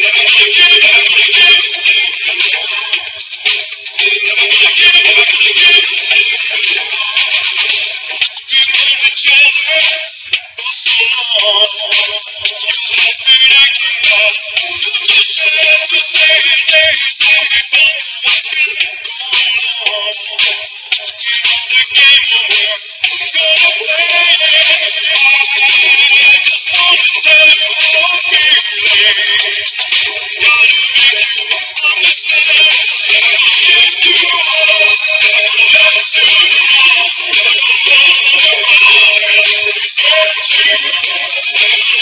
Go away! Thank you.